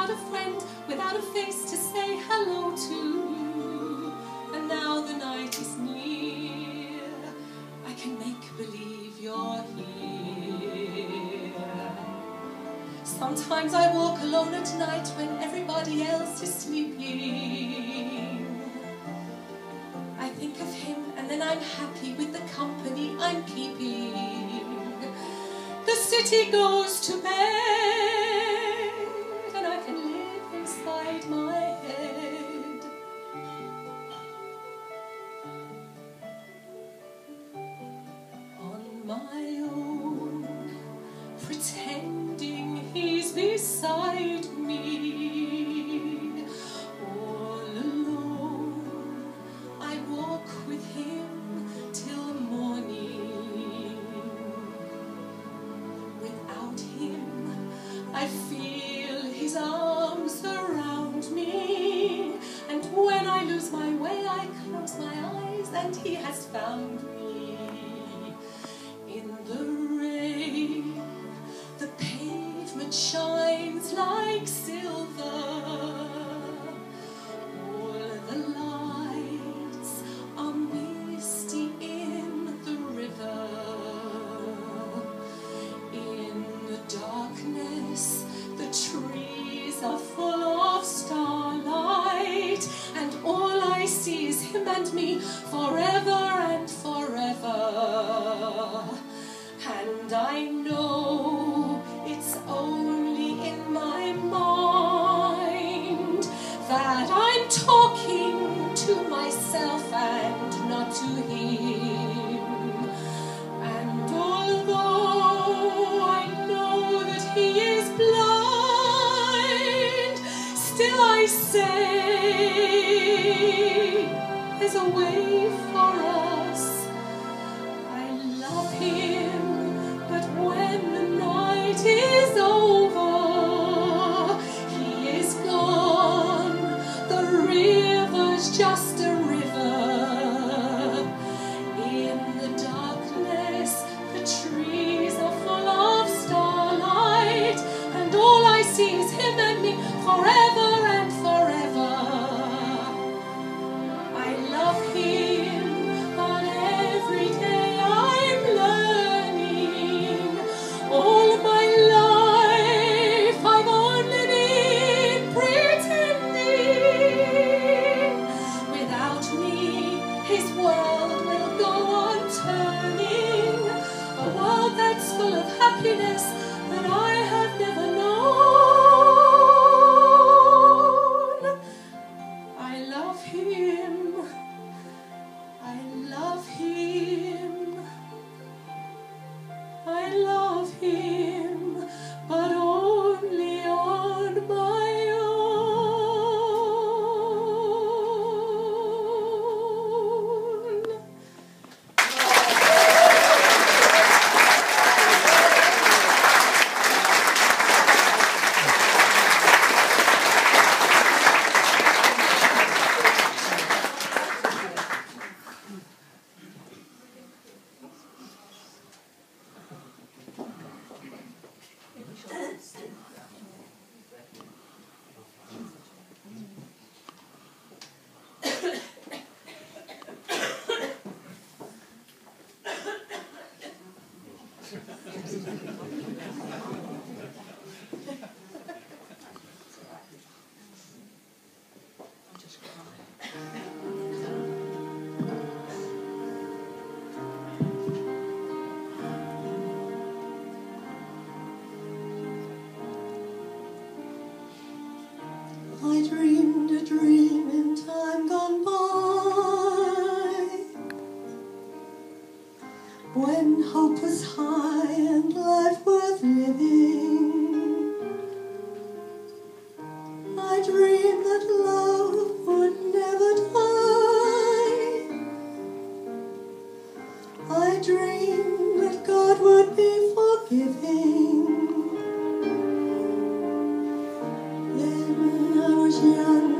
without a friend, without a face to say hello to. And now the night is near, I can make believe you're here. Sometimes I walk alone at night when everybody else is sleeping. I think of him and then I'm happy with the company I'm keeping. The city goes to bed my way, I close my eyes, and he has found me. Forever and forever. And I know it's only in my mind that I'm talking to myself and not to him. And although I know that he is blind, still I say there's a way for us. I love him, but when the night is over, he is gone. The river's just happiness when hope was high and life worth living. I dreamed that love would never die. I dreamed that God would be forgiving. Then I was young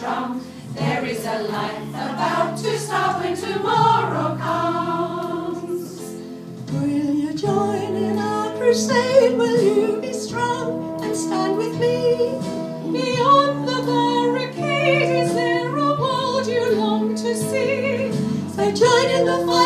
There is a life about to start when tomorrow comes. Will you join in our crusade? Will you be strong and stand with me? Beyond the barricade, is there a world you long to see? So join in the fight.